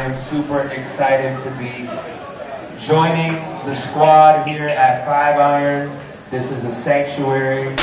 I'm super excited to be joining the squad here at Five Iron. This is the sanctuary.